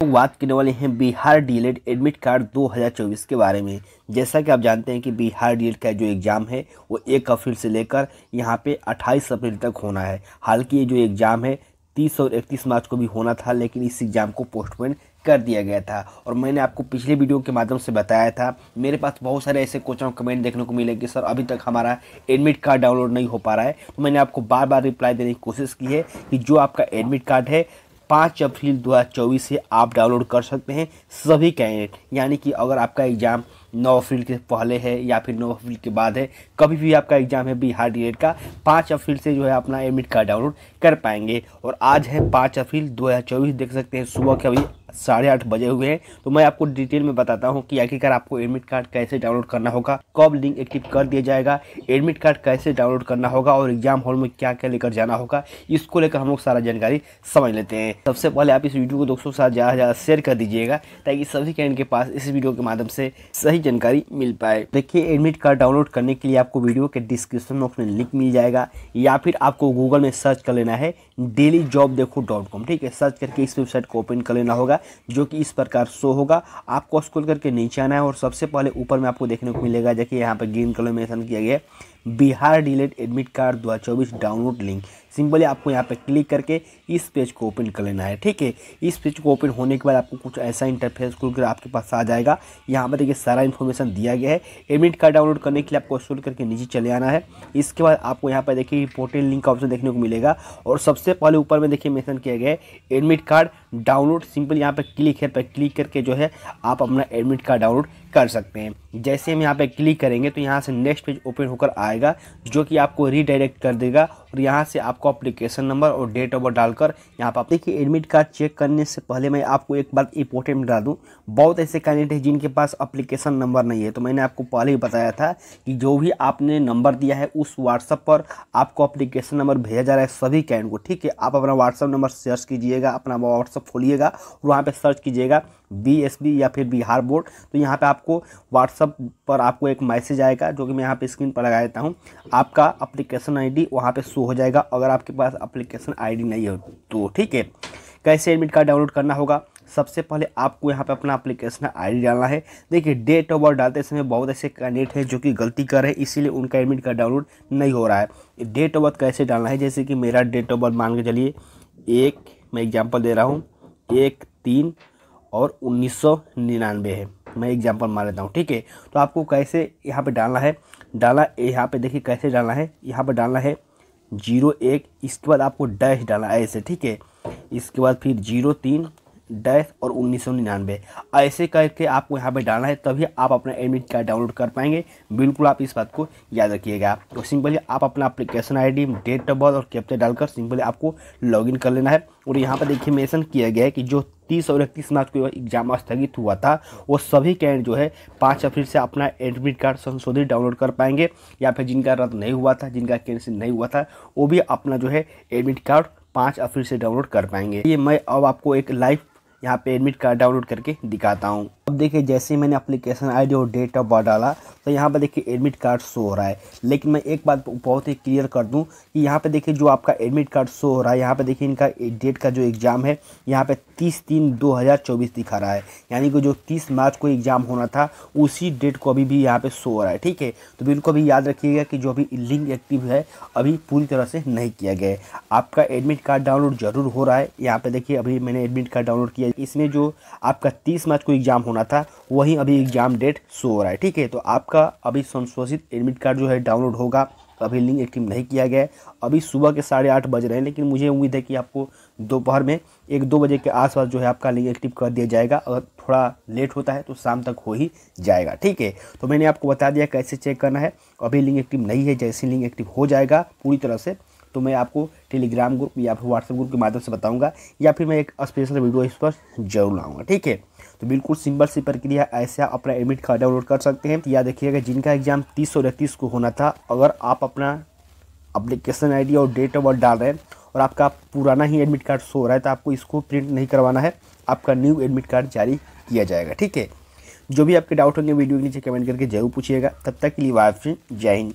बात करने वाले हैं बिहार डीएलएड एडमिट कार्ड 2024 के बारे में। जैसा कि आप जानते हैं कि बिहार डीएलएड का जो एग्ज़ाम है, वो एक अप्रैल से लेकर यहाँ पे 28 अप्रैल तक होना है। हालाँकि ये जो एग्ज़ाम है 30 और 31 मार्च को भी होना था, लेकिन इस एग्ज़ाम को पोस्टपोन कर दिया गया था। और मैंने आपको पिछले वीडियो के माध्यम से बताया था, मेरे पास बहुत सारे ऐसे क्वेश्चन कमेंट देखने को मिले कि सर। अभी तक हमारा एडमिट कार्ड डाउनलोड नहीं हो पा रहा है। तो मैंने आपको बार बार रिप्लाई देने की कोशिश की है कि जो आपका एडमिट कार्ड है पाँच अप्रैल 2024 से आप डाउनलोड कर सकते हैं सभी कैंडिडेट। यानी कि अगर आपका एग्ज़ाम नौ अप्रैल के पहले है या फिर नौ अप्रैल के बाद है, कभी भी आपका एग्ज़ाम है बिहार डी का, पाँच अप्रैल से जो है अपना एडमिट कार्ड डाउनलोड कर पाएँगे। और आज है पाँच अप्रैल 2024 देख सकते हैं सुबह के अभी साढ़े आठ बजे हुए हैं तो मैं आपको डिटेल में बताता हूँ कि आखिरकार आपको एडमिट कार्ड कैसे डाउनलोड करना होगा, कब लिंक एक्टिव कर दिया जाएगा एडमिट कार्ड कैसे डाउनलोड करना होगा और एग्ज़ाम हॉल में क्या क्या लेकर जाना होगा, इसको लेकर हम लोग सारा जानकारी समझ लेते हैं। सबसे पहले आप इस वीडियो को दोस्तों के साथ ज़्यादा ज़्यादा शेयर कर दीजिएगा, ताकि सभी कैंड के पास इस वीडियो के माध्यम से सही जानकारी मिल पाए। देखिए एडमिट कार्ड डाउनलोड करने के लिए आपको वीडियो के डिस्क्रिप्शन बॉक्स में लिंक मिल जाएगा, या फिर आपको गूगल में सर्च कर लेना है डेली जॉब देखो डॉट कॉम ठीक है? सर्च करके इस वेबसाइट को ओपन कर लेना होगा। जो कि इस प्रकार शो होगा। आपको स्कूल करके नीचे आना है और सबसे पहले ऊपर में आपको देखने को मिलेगा जैसे यहाँ पर ग्रीन कलर में किया गया बिहार डिलेट एडमिट कार्ड दो हज़ार चौबीस डाउनलोड लिंक। सिंपली आपको यहाँ पे क्लिक करके इस पेज को ओपन कर लेना है, ठीक है? इस पेज को ओपन होने के बाद आपको कुछ ऐसा इंटरफेस खुल कर आपके पास आ जाएगा। यहाँ पर देखिए सारा इन्फॉर्मेशन दिया गया है। एडमिट कार्ड डाउनलोड करने के लिए आपको स्टोर करके नीचे चले आना है। इसके बाद आपको यहाँ पर देखिए पोर्टल लिंक का ऑप्शन देखने को मिलेगा। और सबसे पहले ऊपर में देखिए मेंशन किया गया है, एडमिट कार्ड डाउनलोड। सिंपल यहाँ पर क्लिक है पर क्लिक करके जो है आप अपना एडमिट कार्ड डाउनलोड कर सकते हैं। जैसे हम यहाँ पे क्लिक करेंगे तो यहाँ से नेक्स्ट पेज ओपन होकर आएगा, जो कि आपको रीडायरेक्ट कर देगा और यहाँ से आपको अप्लीकेशन नंबर और डेट ऑफ़ बर्थ डालकर यहाँ पर आप देखिए एडमिट कार्ड चेक करने से पहले मैं आपको एक बात इंपॉर्टेंट बता दूँ। बहुत ऐसे कैंडिडेट हैं जिनके पास अप्लीकेशन नंबर नहीं है। तो मैंने आपको पहले ही बताया था कि जो भी आपने नंबर दिया है, उस व्हाट्सअप पर आपको अप्लीकेशन नंबर भेजा जा रहा है सभी कैंड को। ठीक है, आप अपना व्हाट्सअप नंबर सर्च कीजिएगा, अपना व्हाट्सअप खोलिएगा और वहाँ पर सर्च कीजिएगा। बी एस बी या फिर बिहार बोर्ड तो यहाँ पे आपको व्हाट्सअप पर आपको एक मैसेज आएगा, जो कि मैं यहाँ पे स्क्रीन पर लगा देता हूँ। आपका अप्लीकेशन आईडी वहाँ पे शो हो जाएगा, अगर आपके पास अप्लीकेशन आईडी नहीं हो तो ठीक है? कैसे एडमिट कार्ड डाउनलोड करना होगा? सबसे पहले आपको यहाँ पे अपना अप्लीकेशन आईडी डालना है। देखिए डेट ऑफ़ बर्थ डालते समय बहुत ऐसे कैंडिडेट हैं जो कि गलती कर रहे हैं, इसीलिए उनका एडमिट कार्ड डाउनलोड नहीं हो रहा है। डेट ऑफ़ बर्थ कैसे डालना है? जैसे कि मेरा डेट ऑफ़ बर्थ मान के चलिए, एक, मैं एग्ज़ाम्पल दे रहा हूँ, एक, तीन और उन्नीस सौ निन्यानवे है। मैं एग्ज़ाम्पल मान लेता हूँ, ठीक है? तो आपको कैसे यहाँ पे डालना है? डाला, यहाँ पे देखिए कैसे डालना है? यहाँ पे डालना है ज़ीरो एक, इसके बाद आपको डैश डालना है ऐसे, ठीक है? इसके बाद फिर ज़ीरो तीन डैश और उन्नीस सौ निन्यानवे। ऐसे करके आपको यहाँ पे डालना है, तभी आप अपना एडमिट कार्ड डाउनलोड कर पाएँगे। बिल्कुल आप इस बात को याद रखिएगा। तो सिंपली आप अपना application ID date of birth और कैप्चर डालकर सिंपली आपको लॉगिन कर लेना है। और यहाँ पर देखिए मेंशन किया गया है कि जो तीस और इकतीस मार्च को एग्ज़ाम स्थगित हुआ था। वो सभी कैंड जो है पाँच अप्रैल से अपना एडमिट कार्ड संशोधित डाउनलोड कर पाएँगे या फिर जिनका रद्द नहीं हुआ था, जिनका कैंसिल नहीं हुआ था, वो भी अपना जो है एडमिट कार्ड पाँच अप्रैल से डाउनलोड कर पाएँगे। ये मैं अब आपको एक लाइव यहाँ पे एडमिट कार्ड डाउनलोड करके दिखाता हूँ। अब देखिए, जैसे ही मैंने अप्लीकेशन आईडी और डेट ऑफ़ बर्थ डाला तो यहाँ पर देखिए एडमिट कार्ड शो हो रहा है। लेकिन मैं एक बात बहुत ही क्लियर कर दूँ कि यहाँ पे देखिए, जो आपका एडमिट कार्ड शो हो रहा है, यहाँ पे देखिए इनका डेट का जो एग्ज़ाम है, यहाँ पे तीस तीन दो हज़ार चौबीस दिखा रहा है। यानी कि जो तीस मार्च को एग्ज़ाम होना था, उसी डेट को अभी भी यहाँ पर शो हो रहा है, ठीक है? तो बिल्कुल अभी याद रखिएगा कि जो अभी लिंक एक्टिव है, अभी पूरी तरह से नहीं किया गया है। आपका एडमिट कार्ड डाउनलोड ज़रूर हो रहा है। यहाँ पे देखिए, अभी मैंने एडमिट कार्ड डाउनलोड किया इसमें जो आपका तीस मार्च को एग्ज़ाम था, वही अभी एग्ज़ाम डेट शो हो रहा है, ठीक है? तो आपका अभी संशोधित एडमिट कार्ड जो है डाउनलोड होगा, अभी लिंक एक्टिव नहीं किया गया है। अभी सुबह के साढ़े आठ बज रहे हैं, लेकिन मुझे उम्मीद है कि आपको दोपहर में एक दो बजे के आसपास जो है आपका लिंक एक्टिव कर दिया जाएगा। अगर थोड़ा लेट होता है तो शाम तक हो ही जाएगा, ठीक है? तो मैंने आपको बता दिया कैसे चेक करना है। अभी लिंक एक्टिव नहीं है, जैसे लिंक एक्टिव हो जाएगा पूरी तरह से तो मैं आपको टेलीग्राम ग्रुप या फिर व्हाट्सएप ग्रुप के माध्यम से बताऊँगा, या फिर मैं एक स्पेशल वीडियो इस पर ज़रूर लाऊँगा, ठीक है? तो बिल्कुल सिंपल सी प्रक्रिया ऐसे आप अपना एडमिट कार्ड डाउनलोड कर सकते हैं। या देखिएगा जिनका एग्ज़ाम तीस और इकतीस को होना था, अगर आप अपना अप्लीकेशन आईडी और डेट ऑफ़ बर्थ डाल रहे हैं और आपका पुराना ही एडमिट कार्ड शो रहा है तो आपको इसको प्रिंट नहीं करवाना है। आपका न्यू एडमिट कार्ड जारी किया जाएगा, ठीक है? जो भी आपके डाउट होंगे वीडियो के नीचे कमेंट करके ज़रूर पूछिएगा। तब तक के लिए वापसी जय हिंद।